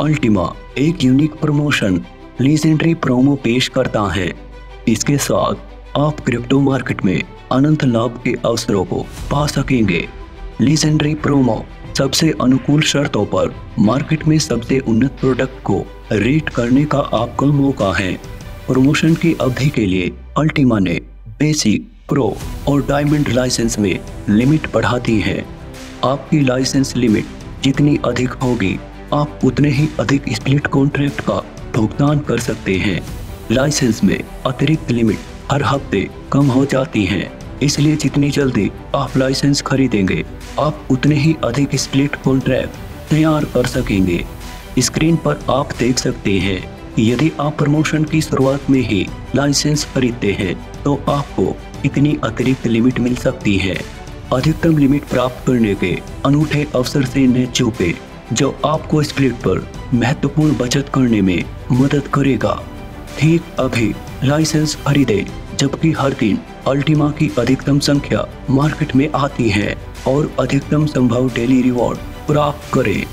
Ultima एक unique promotion legendary promo पेश करता है। इसके साथ, आप क्रिप्टो मार्केट में अनंत लाभ के अवसरों को पा सकेंगे। लीजेंडरी प्रोमो सबसे अनुकूल शर्तों पर मार्केट में सबसे उन्नत प्रोडक्ट को रेट करने का आपका मौका है। प्रमोशन की अवधि के लिए अल्टीमा ने बेसिक प्रो और डायमंड लाइसेंस में लिमिट बढ़ा दी है। आपकी लाइसेंस लिमिट जितनी अधिक होगी आप उतने ही अधिक स्प्लिट कॉन्ट्रैक्ट का भुगतान कर सकते हैं। लाइसेंस में अतिरिक्त लिमिट हर हफ़्ते कम हो जाती है। इसलिए जितनी जल्दी आप लाइसेंस खरीदेंगे, आप उतने ही अधिक स्प्लिट कॉन्ट्रैक्ट तैयार कर सकेंगे। स्क्रीन पर आप देख सकते हैं यदि आप प्रमोशन की शुरुआत में ही लाइसेंस खरीदते हैं तो आपको इतनी अतिरिक्त लिमिट मिल सकती है। अधिकतम लिमिट प्राप्त करने के अनूठे अवसर से न चूके जो आपको स्प्लिट पर महत्वपूर्ण बचत करने में मदद करेगा। ठीक अभी लाइसेंस खरीदे, जबकि हर दिन अल्टीमा की अधिकतम संख्या मार्केट में आती है और अधिकतम संभव डेली रिवॉर्ड प्राप्त करें।